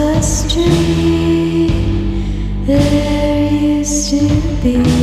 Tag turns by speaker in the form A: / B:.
A: A street there used to be.